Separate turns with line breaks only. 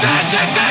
Dash it down!